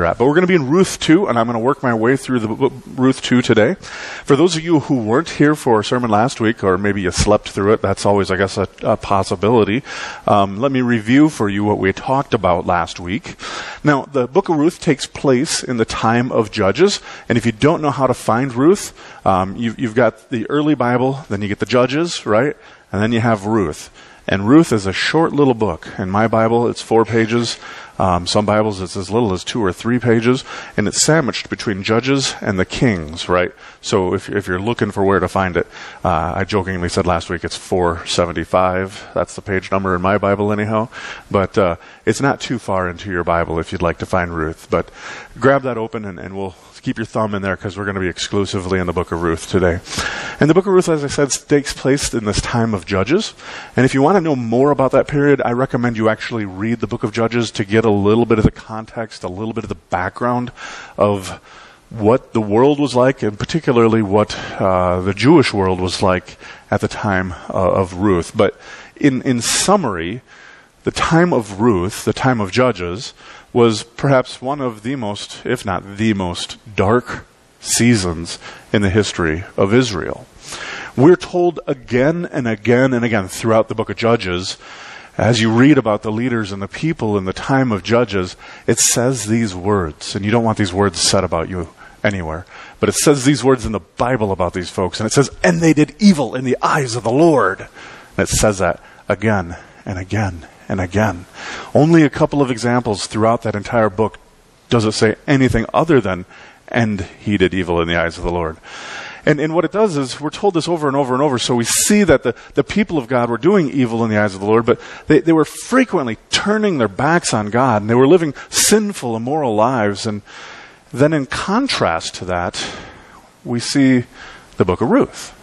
you're at. But we're going to be in Ruth 2, and I'm going to work my way through the book, Ruth 2 today. For those of you who weren't here for a sermon last week, or maybe you slept through it, that's always, I guess, a, a possibility. Um, let me review for you what we talked about last week. Now, the book of Ruth takes place in the time of Judges, and if you don't know how to find Ruth, um, you've, you've got the early Bible, then you get the Judges, right? And then you have Ruth. And Ruth is a short little book. In my Bible, it's four pages. Um, some Bibles, it's as little as two or three pages, and it's sandwiched between Judges and the Kings, right? So if, if you're looking for where to find it, uh, I jokingly said last week it's 475. That's the page number in my Bible, anyhow. But uh, it's not too far into your Bible if you'd like to find Ruth. But grab that open, and, and we'll keep your thumb in there because we're going to be exclusively in the book of Ruth today. And the book of Ruth, as I said, takes place in this time of Judges. And if you want to know more about that period, I recommend you actually read the book of Judges to get a little bit of the context, a little bit of the background of what the world was like, and particularly what uh, the Jewish world was like at the time uh, of Ruth. But in, in summary, the time of Ruth, the time of Judges, was perhaps one of the most, if not the most, dark seasons in the history of Israel. We're told again and again and again throughout the book of Judges, as you read about the leaders and the people in the time of Judges, it says these words, and you don't want these words said about you anywhere, but it says these words in the Bible about these folks, and it says, and they did evil in the eyes of the Lord. And it says that again and again and again. Only a couple of examples throughout that entire book does it say anything other than, and he did evil in the eyes of the Lord. And, and what it does is we're told this over and over and over, so we see that the, the people of God were doing evil in the eyes of the Lord, but they, they were frequently turning their backs on God, and they were living sinful, immoral lives. And then in contrast to that, we see the book of Ruth.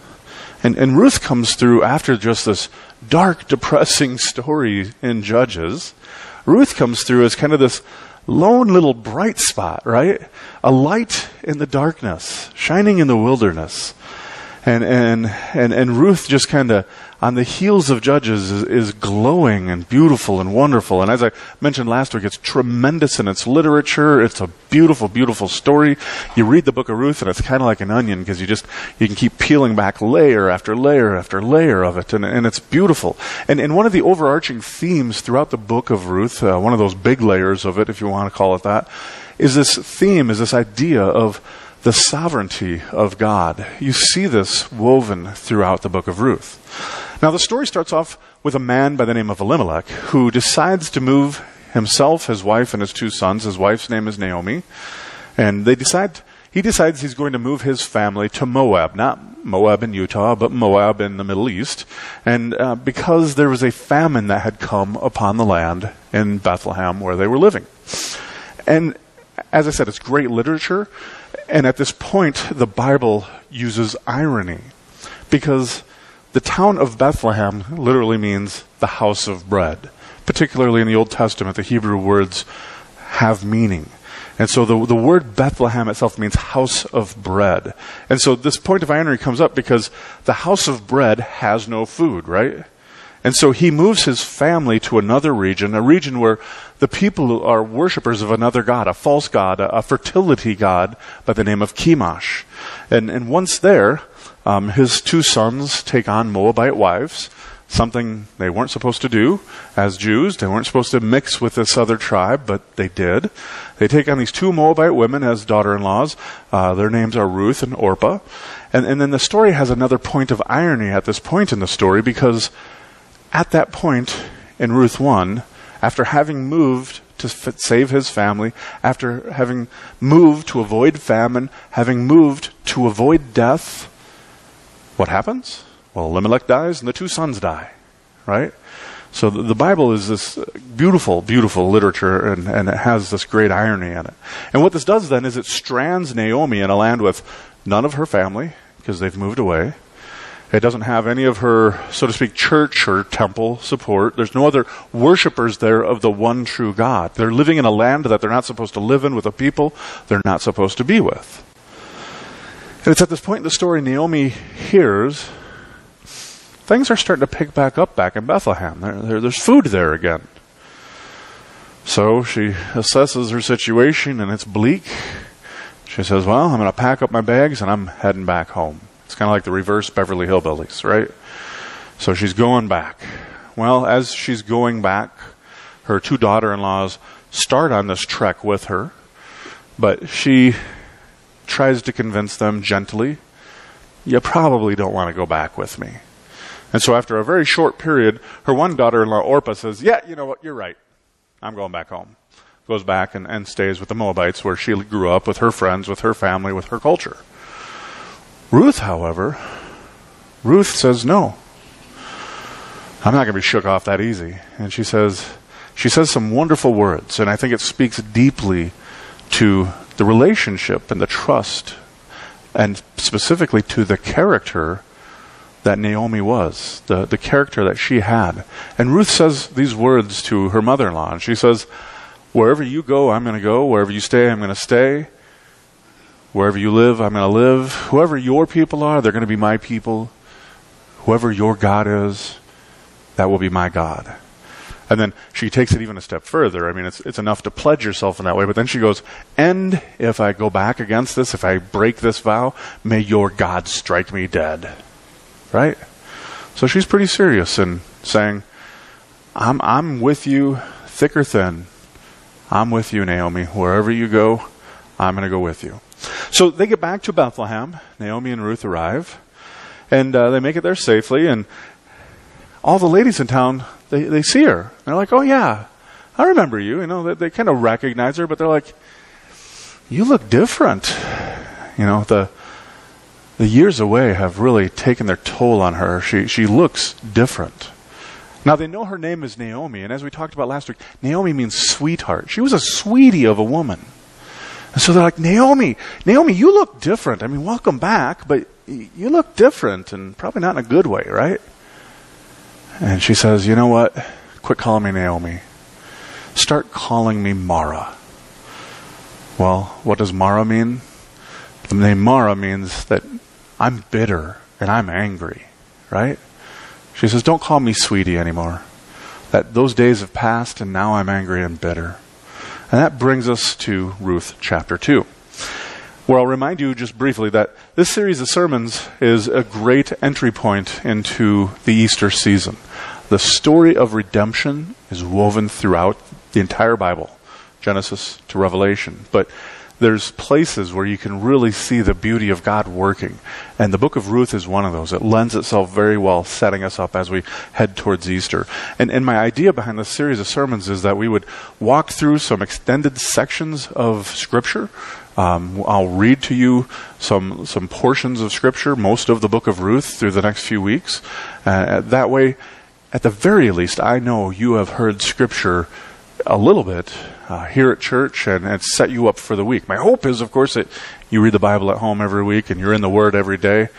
And, and Ruth comes through after just this dark, depressing story in Judges. Ruth comes through as kind of this lone little bright spot, right? A light in the darkness, shining in the wilderness. And, and, and, and Ruth just kind of on the heels of Judges is, is, glowing and beautiful and wonderful. And as I mentioned last week, it's tremendous in its literature. It's a beautiful, beautiful story. You read the book of Ruth and it's kind of like an onion because you just, you can keep peeling back layer after layer after layer of it. And, and it's beautiful. And, and one of the overarching themes throughout the book of Ruth, uh, one of those big layers of it, if you want to call it that, is this theme, is this idea of the sovereignty of God. You see this woven throughout the book of Ruth. Now, the story starts off with a man by the name of Elimelech who decides to move himself, his wife, and his two sons. His wife's name is Naomi. And they decide, he decides he's going to move his family to Moab, not Moab in Utah, but Moab in the Middle East. And uh, because there was a famine that had come upon the land in Bethlehem where they were living. And as I said, it's great literature. And at this point, the Bible uses irony because the town of Bethlehem literally means the house of bread. Particularly in the Old Testament, the Hebrew words have meaning. And so the, the word Bethlehem itself means house of bread. And so this point of irony comes up because the house of bread has no food, right? And so he moves his family to another region, a region where the people are worshippers of another god, a false god, a, fertility god by the name of Chemosh. And, and once there, um, his two sons take on Moabite wives, something they weren't supposed to do as Jews. They weren't supposed to mix with this other tribe, but they did. They take on these two Moabite women as daughter in laws. Uh, their names are Ruth and Orpah. And, and then the story has another point of irony at this point in the story because at that point in Ruth 1, after having moved to save his family, after having moved to avoid famine, having moved to avoid death, what happens? Well, Elimelech dies and the two sons die, right? So the, the Bible is this beautiful, beautiful literature and, and it has this great irony in it. And what this does then is it strands Naomi in a land with none of her family because they've moved away. It doesn't have any of her, so to speak, church or temple support. There's no other worshippers there of the one true God. They're living in a land that they're not supposed to live in with a people they're not supposed to be with. And it's at this point in the story Naomi hears things are starting to pick back up back in Bethlehem. There, there, there's food there again. So she assesses her situation and it's bleak. She says, Well, I'm going to pack up my bags and I'm heading back home. It's kind of like the reverse Beverly Hillbillies, right? So she's going back. Well, as she's going back, her two daughter in laws start on this trek with her, but she tries to convince them gently, You probably don't want to go back with me. And so, after a very short period, her one daughter in law, Orpah, says, Yeah, you know what? You're right. I'm going back home. Goes back and, and stays with the Moabites where she grew up with her friends, with her family, with her culture. Ruth, however, Ruth says, No. I'm not going to be shook off that easy. And she says, she says some wonderful words, and I think it speaks deeply to the relationship and the trust, and specifically to the character that Naomi was, the, the character that she had. And Ruth says these words to her mother in law, and she says, Wherever you go, I'm going to go. Wherever you stay, I'm going to stay. Wherever you live, I'm going to live. Whoever your people are, they're going to be my people. Whoever your God is, that will be my God. And then she takes it even a step further. I mean, it's, it's enough to pledge yourself in that way. But then she goes, And if I go back against this, if I break this vow, may your God strike me dead. Right? So she's pretty serious in saying, I'm, I'm with you thick or thin. I'm with you, Naomi. Wherever you go, I'm going to go with you. So they get back to Bethlehem. Naomi and Ruth arrive, and uh, they make it there safely. And all the ladies in town, they, they see her. They're like, oh, yeah, I remember you. You know, they, they kind of recognize her, but they're like, you look different. You know, the the years away have really taken their toll on her. She she looks different. Now they know her name is Naomi, and as we talked about last week, Naomi means sweetheart. She was a sweetie of a woman. And so they're like, Naomi, Naomi, you look different. I mean, welcome back, but you look different and probably not in a good way, right? And she says, You know what? Quit calling me Naomi. Start calling me Mara. Well, what does Mara mean? The name Mara means that I'm bitter and I'm angry, right? She says, Don't call me sweetie anymore. That those days have passed and now I'm angry and bitter. And that brings us to Ruth chapter 2, where I'll remind you just briefly that this series of sermons is a great entry point into the Easter season. The story of redemption is woven throughout the entire Bible, Genesis to Revelation. But there's places where you can really see the beauty of God working. And the book of Ruth is one of those. It lends itself very well, setting us up as we head towards Easter. And, and my idea behind this series of sermons is that we would walk through some extended sections of Scripture. Um, I'll read to you some some portions of Scripture, most of the book of Ruth, through the next few weeks. Uh, that way, at the very least, I know you have heard Scripture a little bit uh, here at church and, and set you up for the week. My hope is, of course, that you read the Bible at home every week and you're in the Word every day.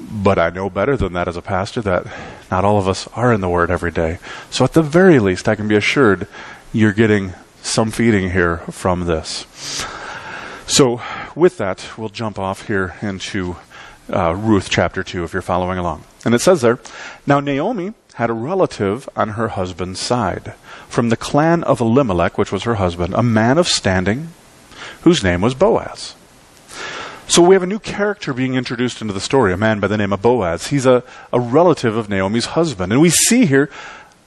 But I know better than that as a pastor that not all of us are in the Word every day. So at the very least, I can be assured you're getting some feeding here from this. So with that, we'll jump off here into uh, Ruth chapter 2 if you're following along. And it says there, Now Naomi had a relative on her husband's side, from the clan of Elimelech, which was her husband, a man of standing, whose name was Boaz. So we have a new character being introduced into the story, a man by the name of Boaz. He's a, a relative of Naomi's husband. And we see here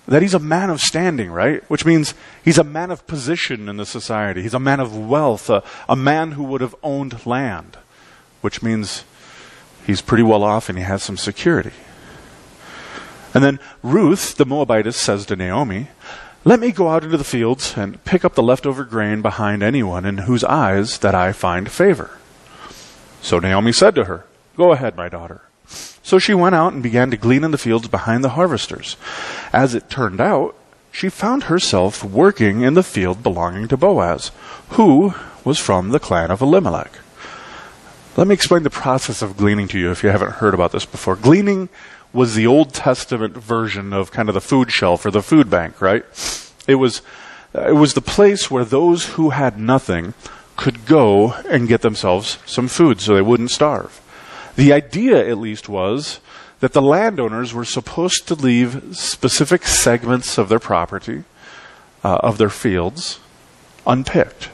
that he's a man of standing, right? Which means he's a man of position in the society. He's a man of wealth, a, a man who would have owned land, which means he's pretty well off and he has some security. And then Ruth, the Moabitess, says to Naomi, Let me go out into the fields and pick up the leftover grain behind anyone in whose eyes that I find favor. So Naomi said to her, Go ahead, my daughter. So she went out and began to glean in the fields behind the harvesters. As it turned out, she found herself working in the field belonging to Boaz, who was from the clan of Elimelech. Let me explain the process of gleaning to you if you haven't heard about this before. Gleaning was the Old Testament version of kind of the food shelf or the food bank, right? It was, uh, it was the place where those who had nothing could go and get themselves some food so they wouldn't starve. The idea, at least, was that the landowners were supposed to leave specific segments of their property uh, of their fields unpicked.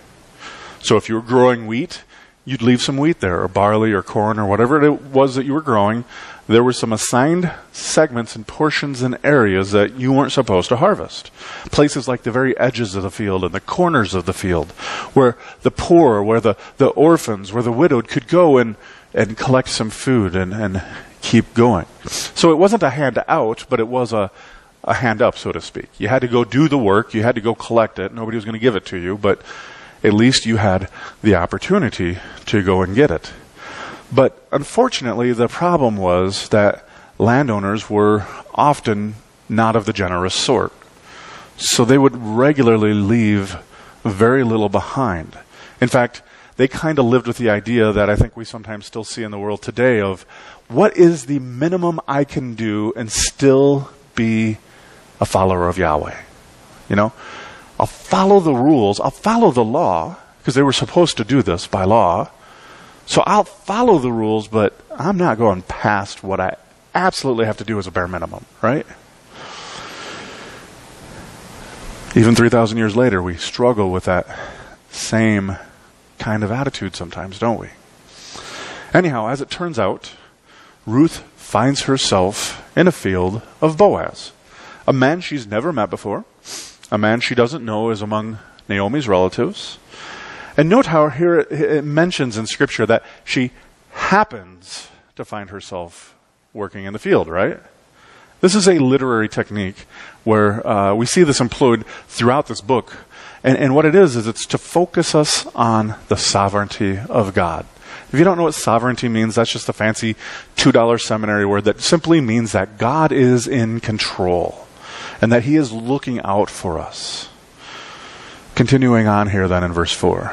So if you were growing wheat, you'd leave some wheat there, or barley, or corn, or whatever it was that you were growing. There were some assigned segments and portions and areas that you weren't supposed to harvest. Places like the very edges of the field and the corners of the field, where the poor, where the, the orphans, where the widowed could go and, and collect some food and, and keep going. So it wasn't a hand out, but it was a, a hand up, so to speak. You had to go do the work, you had to go collect it. Nobody was going to give it to you, but at least you had the opportunity to go and get it. But unfortunately, the problem was that landowners were often not of the generous sort. So they would regularly leave very little behind. In fact, they kind of lived with the idea that I think we sometimes still see in the world today of what is the minimum I can do and still be a follower of Yahweh? You know, I'll follow the rules, I'll follow the law, because they were supposed to do this by law. So I'll follow the rules, but I'm not going past what I absolutely have to do as a bare minimum, right? Even 3,000 years later, we struggle with that same kind of attitude sometimes, don't we? Anyhow, as it turns out, Ruth finds herself in a field of Boaz, a man she's never met before, a man she doesn't know is among Naomi's relatives. And note how here it mentions in Scripture that she happens to find herself working in the field, right? This is a literary technique where uh, we see this employed throughout this book. And, and what it is, is it's to focus us on the sovereignty of God. If you don't know what sovereignty means, that's just a fancy $2 seminary word that simply means that God is in control and that He is looking out for us. Continuing on here then in verse 4.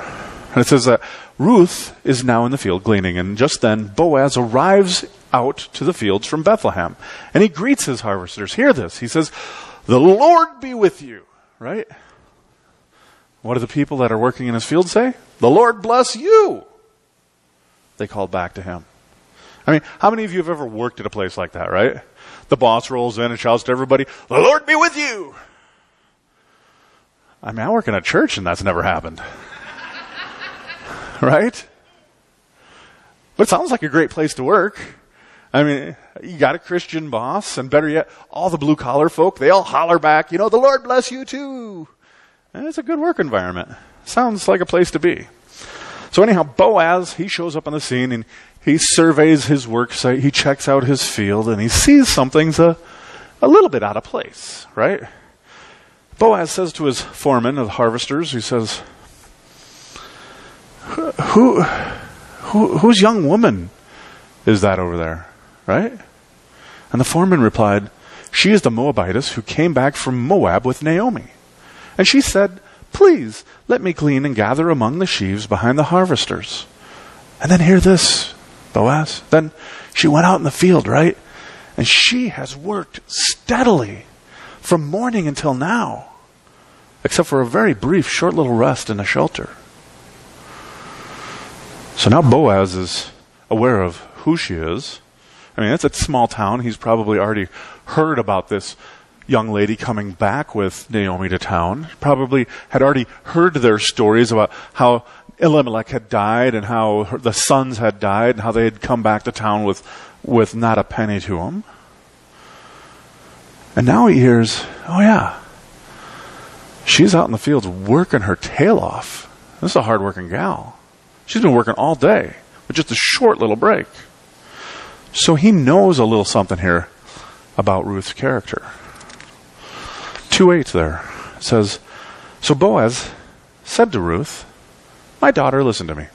And it says that Ruth is now in the field gleaning, and just then Boaz arrives out to the fields from Bethlehem. And he greets his harvesters. Hear this. He says, The Lord be with you. Right? What do the people that are working in his field say? The Lord bless you. They called back to him. I mean, how many of you have ever worked at a place like that, right? The boss rolls in and shouts to everybody, The Lord be with you. I mean, I work in a church and that's never happened. right? But it sounds like a great place to work. I mean, you got a Christian boss, and better yet, all the blue collar folk, they all holler back, you know, the Lord bless you too. And it's a good work environment. Sounds like a place to be. So anyhow, Boaz, he shows up on the scene and he surveys his work site, he checks out his field, and he sees something's a, a little bit out of place, right? Boaz says to his foreman of harvesters, he says, who, who, whose young woman is that over there, right? And the foreman replied, She is the Moabitess who came back from Moab with Naomi. And she said, Please let me glean and gather among the sheaves behind the harvesters. And then hear this, Boaz. Then she went out in the field, right? And she has worked steadily from morning until now except for a very brief, short little rest in a shelter. So now Boaz is aware of who she is. I mean, it's a small town. He's probably already heard about this young lady coming back with Naomi to town. Probably had already heard their stories about how Elimelech had died and how the sons had died and how they had come back to town with, with not a penny to them. And now he hears, oh yeah, She's out in the fields working her tail off. This is a hardworking gal. She's been working all day with just a short little break. So he knows a little something here about Ruth's character. 2 8 there says, So Boaz said to Ruth, My daughter, listen to me.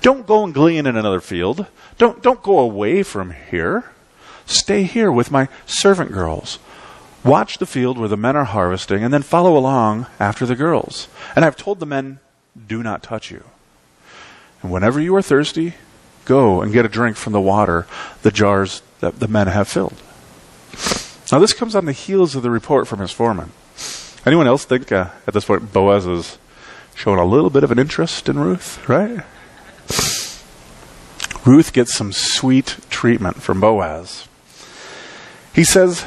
Don't go and glean in another field. Don't, don't go away from here. Stay here with my servant girls. Watch the field where the men are harvesting, and then follow along after the girls. And I've told the men, do not touch you. And whenever you are thirsty, go and get a drink from the water, the jars that the men have filled. Now, this comes on the heels of the report from his foreman. Anyone else think uh, at this point Boaz is showing a little bit of an interest in Ruth, right? Ruth gets some sweet treatment from Boaz. He says,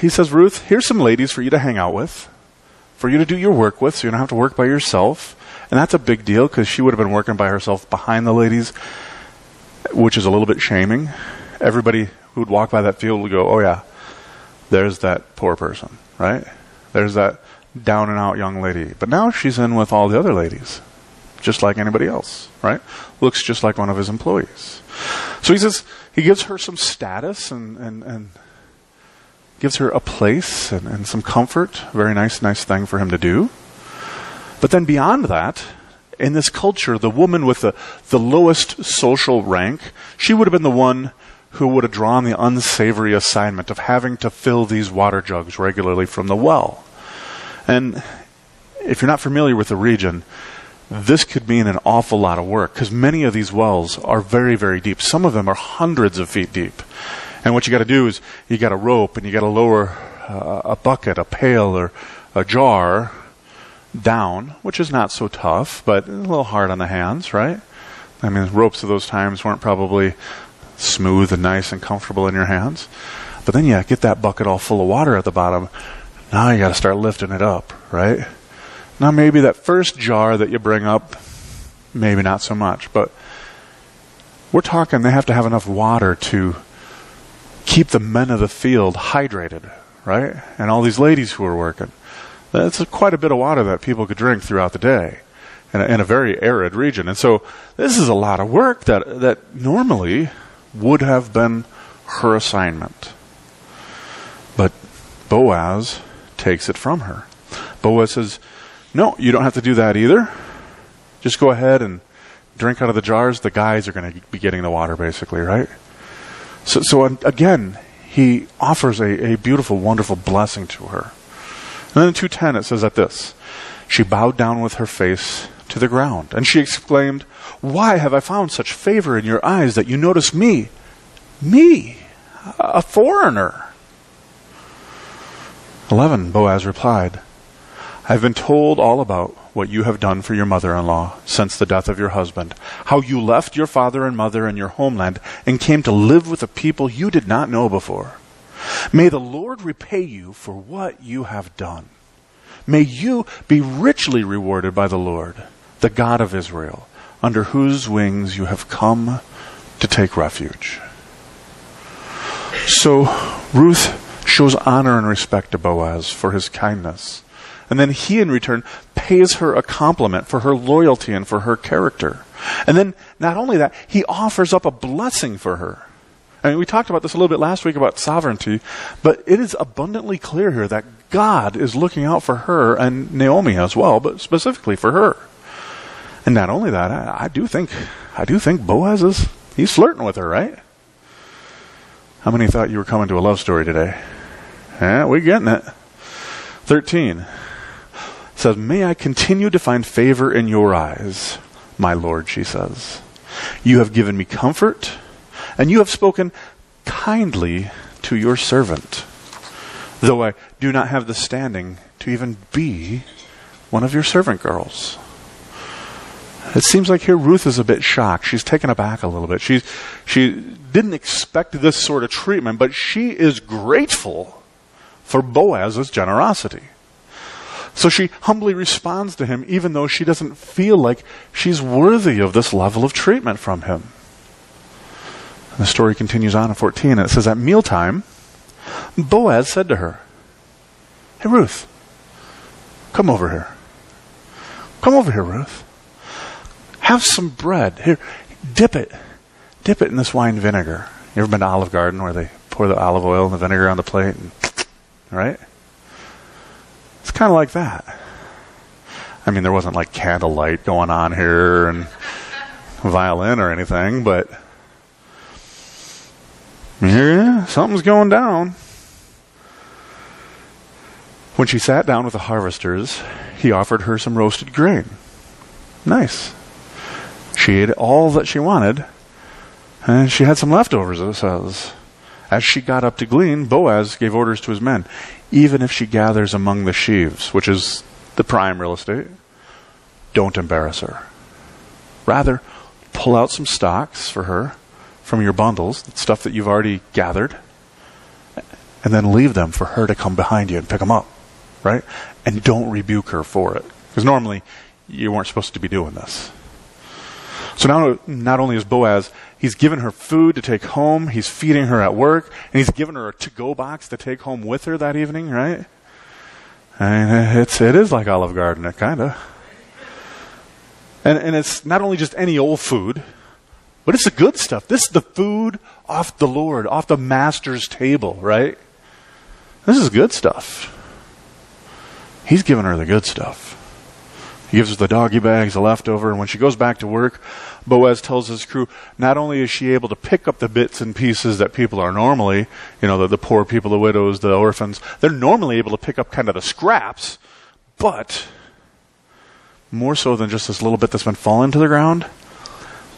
he says, Ruth, here's some ladies for you to hang out with. for you to do your work with, so you don't have to work by yourself. And that's a big deal because she would have been working by herself behind the ladies, which is a little bit shaming. Everybody who would walk by that field would go, oh, yeah, there's that poor person, right? There's that down and out young lady. But now she's in with all the other ladies, just like anybody else, right? Looks just like one of his employees. So he says, he gives her some status and, and, and gives her a place and, and some comfort. Very nice, nice thing for him to do. But then beyond that, in this culture, the woman with the, the lowest social rank, she would have been the one who would have drawn the unsavory assignment of having to fill these water jugs regularly from the well. And if you're not familiar with the region, this could mean an awful lot of work because many of these wells are very, very deep. Some of them are hundreds of feet deep. And what you got to do is you got a rope and you got to lower uh, a bucket, a pail, or a jar down, which is not so tough, but a little hard on the hands, right? I mean, ropes of those times weren't probably smooth and nice and comfortable in your hands. But then you get that bucket all full of water at the bottom. Now you got to start lifting it up, right? Now maybe that first jar that you bring up, maybe not so much, but we're talking they have to have enough water to keep the men of the field hydrated, right? And all these ladies who are working. That's quite a bit of water that people could drink throughout the day in a, in a very arid region. And so this is a lot of work that, that normally would have been her assignment. But Boaz takes it from her. Boaz says, No, you don't have to do that either. Just go ahead and drink out of the jars. The guys are going to be getting the water, basically, right? So, so again, he offers a, a beautiful, wonderful blessing to her. And then in 210 it says that this She bowed down with her face to the ground, and she exclaimed, Why have I found such favor in your eyes that you notice me? Me, a foreigner. 11. Boaz replied, I've been told all about what you have done for your mother in law since the death of your husband, how you left your father and mother and your homeland and came to live with a people you did not know before. May the Lord repay you for what you have done. May you be richly rewarded by the Lord, the God of Israel, under whose wings you have come to take refuge. So Ruth shows honor and respect to Boaz for his kindness. And then he, in return, pays her a compliment for her loyalty and for her character. And then, not only that, he offers up a blessing for her. I mean, we talked about this a little bit last week about sovereignty, but it is abundantly clear here that God is looking out for her and Naomi as well, but specifically for her. And not only that, I, I do think, I do think Boaz is, he's flirting with her, right? How many thought you were coming to a love story today? Yeah, we're getting it. 13 says, May I continue to find favor in your eyes, my Lord, she says. You have given me comfort, and you have spoken kindly to your servant, though I do not have the standing to even be one of your servant girls. It seems like here Ruth is a bit shocked. She's taken aback a little bit. She's, she didn't expect this sort of treatment, but she is grateful for Boaz's generosity. So she humbly responds to him, even though she doesn't feel like she's worthy of this level of treatment from him. And the story continues on in 14, and it says, At mealtime, Boaz said to her, Hey, Ruth, come over here. Come over here, Ruth. Have some bread. Here, dip it. Dip it in this wine vinegar. You ever been to Olive Garden where they pour the olive oil and the vinegar on the plate? And, right? It's kind of like that. I mean, there wasn't like candlelight going on here and violin or anything, but yeah, something's going down. When she sat down with the harvesters, he offered her some roasted grain. Nice. She ate all that she wanted, and she had some leftovers, it says. As she got up to glean, Boaz gave orders to his men even if she gathers among the sheaves, which is the prime real estate, don't embarrass her. Rather, pull out some stocks for her from your bundles, stuff that you've already gathered, and then leave them for her to come behind you and pick them up. right? And don't rebuke her for it. Because normally you weren't supposed to be doing this. So now, not only is Boaz, he's given her food to take home, he's feeding her at work, and he's given her a to-go box to take home with her that evening, right? And it's, it is like Olive Garden, it kinda. And, and it's not only just any old food, but it's the good stuff. This is the food off the Lord, off the Master's table, right? This is good stuff. He's giving her the good stuff. He gives her the doggy bags, the leftover, and when she goes back to work, Boaz tells his crew, not only is she able to pick up the bits and pieces that people are normally, you know, the, the poor people, the widows, the orphans, they're normally able to pick up kind of the scraps, but more so than just this little bit that's been falling to the ground,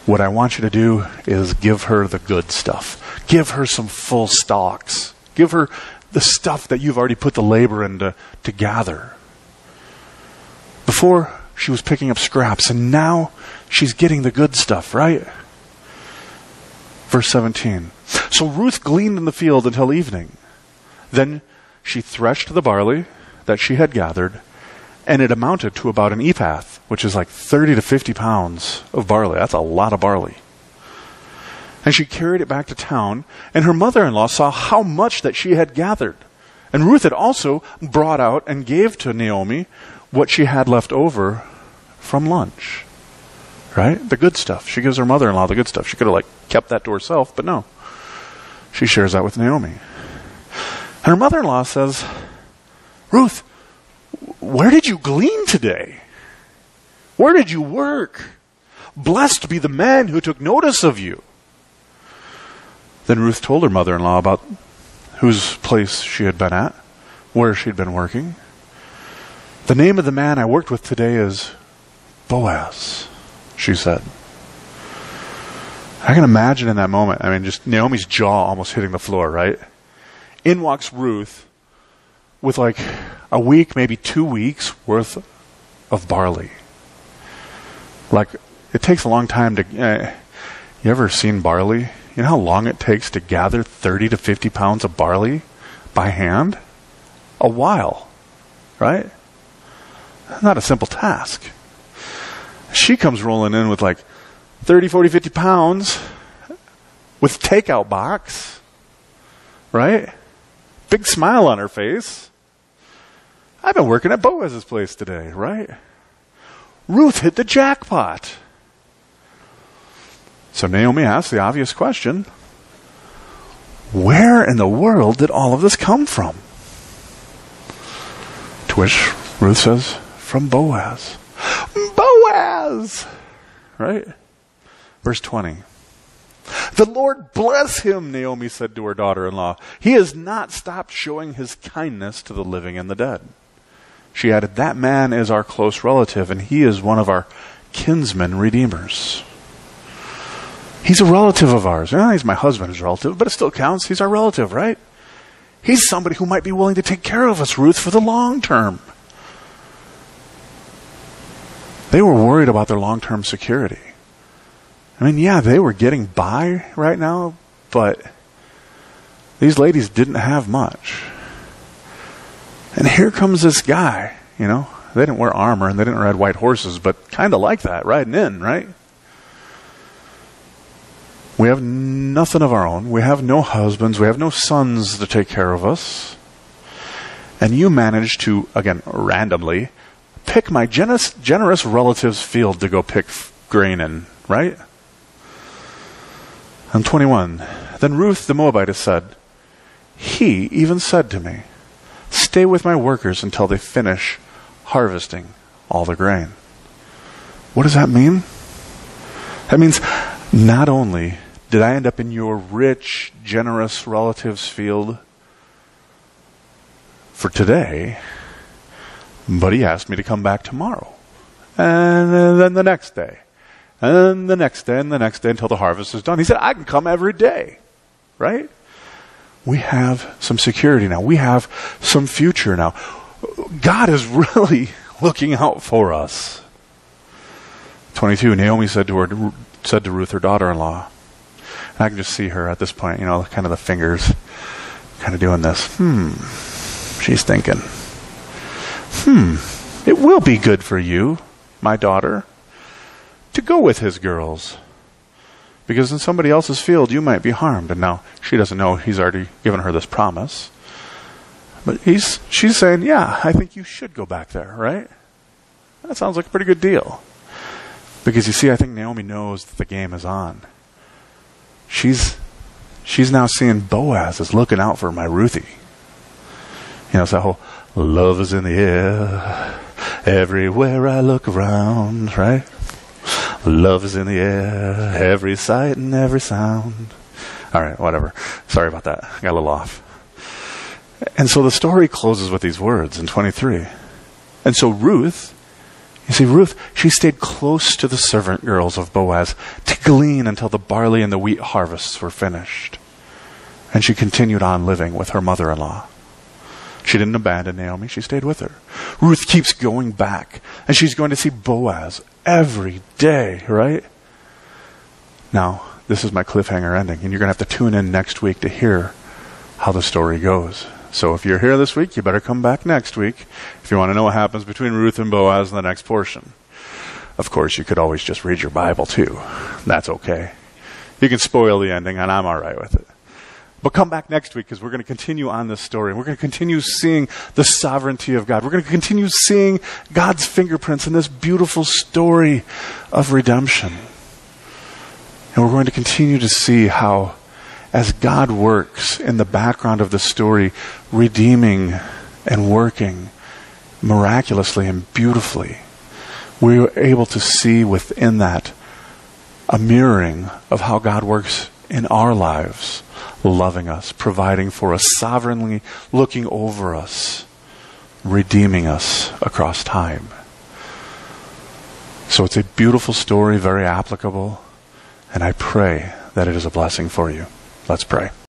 what I want you to do is give her the good stuff. Give her some full stalks. Give her the stuff that you've already put the labor into to gather. Before, she was picking up scraps, and now she's getting the good stuff, right? Verse 17. So Ruth gleaned in the field until evening. Then she threshed the barley that she had gathered, and it amounted to about an ephah, which is like 30 to 50 pounds of barley. That's a lot of barley. And she carried it back to town, and her mother in law saw how much that she had gathered. And Ruth had also brought out and gave to Naomi what she had left over from lunch. Right? The good stuff. She gives her mother in law the good stuff. She could have like kept that to herself, but no. She shares that with Naomi. And her mother in law says, Ruth, where did you glean today? Where did you work? Blessed be the man who took notice of you. Then Ruth told her mother in law about whose place she had been at, where she'd been working. The name of the man I worked with today is Boaz, she said. I can imagine in that moment, I mean, just Naomi's jaw almost hitting the floor, right? In walks Ruth with like a week, maybe two weeks worth of barley. Like, it takes a long time to. Uh, you ever seen barley? You know how long it takes to gather 30 to 50 pounds of barley by hand? A while, right? Not a simple task. She comes rolling in with like 30, 40, 50 pounds with takeout box, right? Big smile on her face. I've been working at Boaz's place today, right? Ruth hit the jackpot. So Naomi asks the obvious question Where in the world did all of this come from? To which Ruth says, From Boaz. Boaz! Right? Verse 20. The Lord bless him, Naomi said to her daughter in law. He has not stopped showing his kindness to the living and the dead. She added, That man is our close relative, and he is one of our kinsmen redeemers. He's a relative of ours. Yeah, he's my husband's relative, but it still counts. He's our relative, right? He's somebody who might be willing to take care of us, Ruth, for the long term. They were worried about their long term security. I mean, yeah, they were getting by right now, but these ladies didn't have much. And here comes this guy, you know. They didn't wear armor and they didn't ride white horses, but kind of like that, riding in, right? We have nothing of our own. We have no husbands. We have no sons to take care of us. And you manage to, again, randomly, pick my generous, generous relative's field to go pick grain in, right? And 21. Then Ruth the Moabitess said, He even said to me, Stay with my workers until they finish harvesting all the grain. What does that mean? That means not only did I end up in your rich, generous relative's field for today, but he asked me to come back tomorrow. And then the next day. And the next day and the next day until the harvest is done. He said, I can come every day. Right? We have some security now. We have some future now. God is really looking out for us. 22, Naomi said to her, said to Ruth, her daughter-in-law, and I can just see her at this point, you know, kind of the fingers kind of doing this. Hmm. She's thinking. Hmm, it will be good for you, my daughter, to go with his girls. Because in somebody else's field, you might be harmed. And now she doesn't know he's already given her this promise. But he's, she's saying, Yeah, I think you should go back there, right? That sounds like a pretty good deal. Because you see, I think Naomi knows that the game is on. She's, she's now seeing Boaz is looking out for my Ruthie. You know, it's that whole love is in the air everywhere I look around, right? Love is in the air, every sight and every sound. All right, whatever. Sorry about that. I got a little off. And so the story closes with these words in 23. And so Ruth, you see, Ruth, she stayed close to the servant girls of Boaz to glean until the barley and the wheat harvests were finished. And she continued on living with her mother in law. She didn't abandon Naomi, she stayed with her. Ruth keeps going back, and she's going to see Boaz every day, right? Now, this is my cliffhanger ending, and you're going to have to tune in next week to hear how the story goes. So if you're here this week, you better come back next week if you want to know what happens between Ruth and Boaz in the next portion. Of course, you could always just read your Bible too. That's okay. You can spoil the ending, and I'm all right with it. But come back next week because we're going to continue on this story. We're going to continue seeing the sovereignty of God. We're going to continue seeing God's fingerprints in this beautiful story of redemption. And we're going to continue to see how as God works in the background of the story, redeeming and working miraculously and beautifully, we are able to see within that a mirroring of how God works in our lives, loving us, providing for us, sovereignly looking over us, redeeming us across time. So it's a beautiful story, very applicable, and I pray that it is a blessing for you. Let's pray.